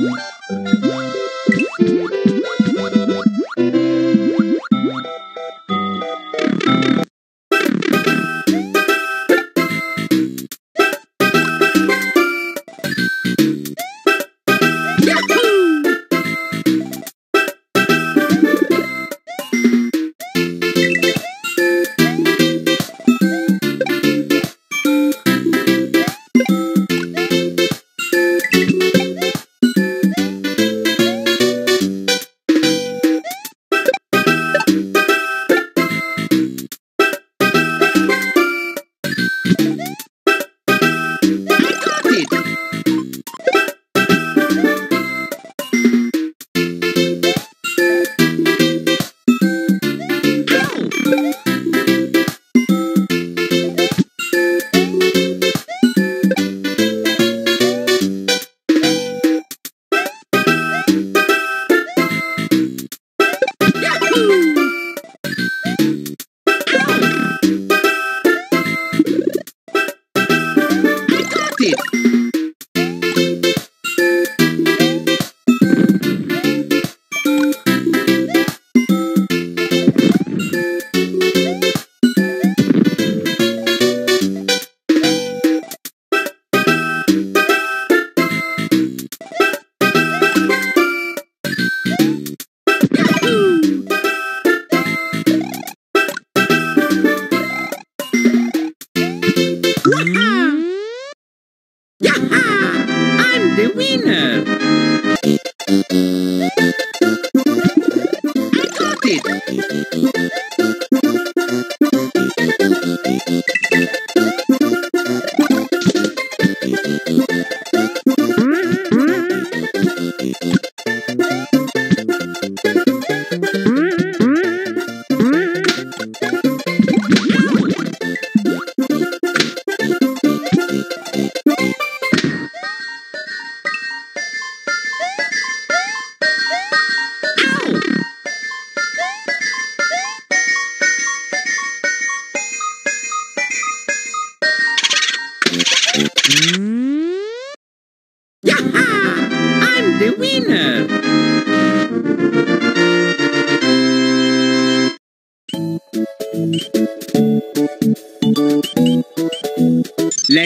What?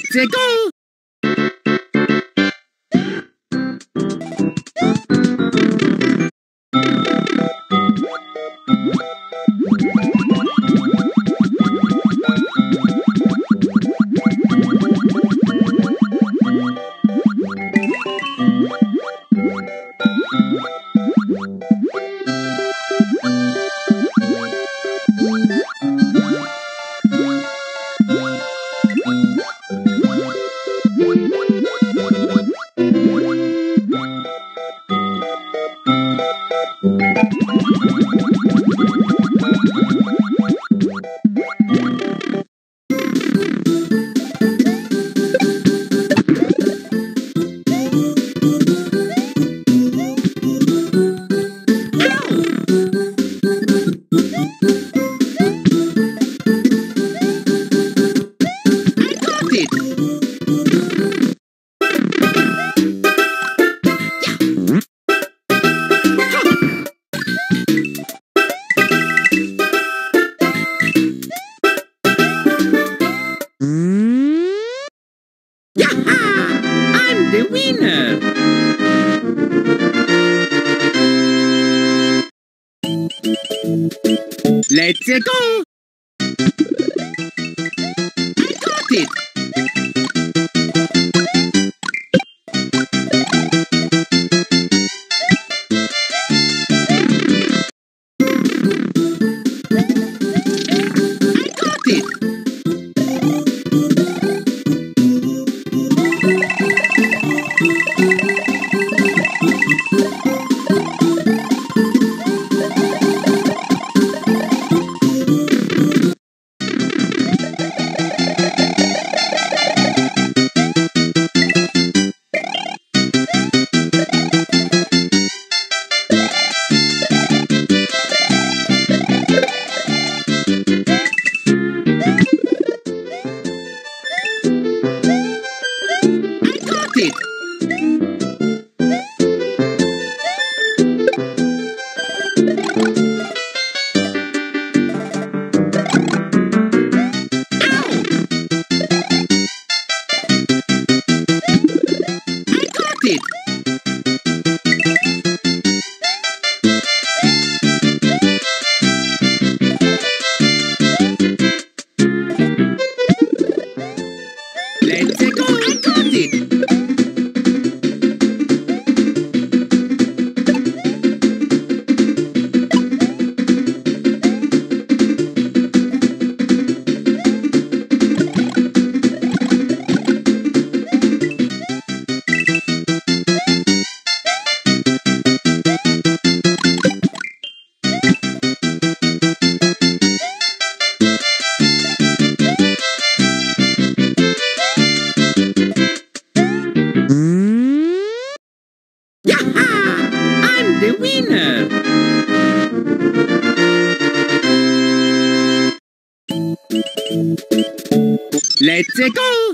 Let's Let's go! I got it! Let's go!